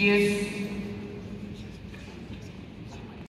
Yes.